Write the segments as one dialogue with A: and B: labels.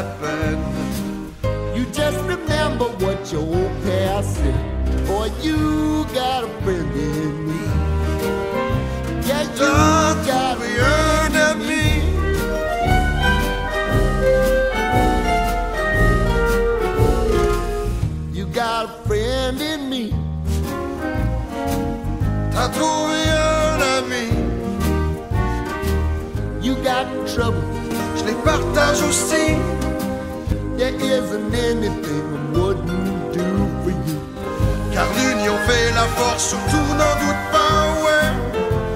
A: t'as de la peine.
B: You just remember what your old past said. Boy, you got a friend in me. Yeah, you
A: T'as
B: got a friend in me.
A: ami,
B: You got a friend in me.
A: un ami.
B: You got trouble.
A: Je les partage aussi,
B: There isn't anything I wouldn't do for you.
A: car l'union fait la force, surtout n'en doute pas, ouais.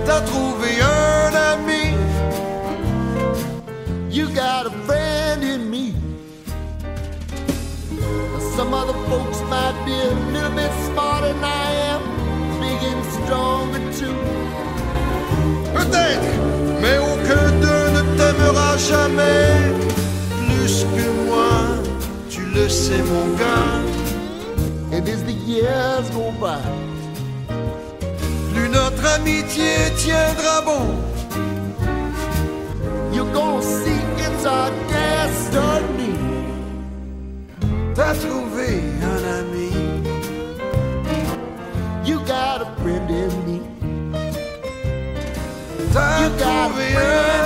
A: T'as trouvé un ami,
B: You got a friend in me. Some other folks might be a little bit smarter than I am, big and stronger too.
A: peut-être, mais aucun d'eux ne t'aimera jamais Sais, mon gars.
B: And as the years go by,
A: Plus notre amitié tiendra bon.
B: you're gonna see it's our destiny.
A: T'as trouvé un ami,
B: You got a friend in me.
A: t'as
B: You got a friend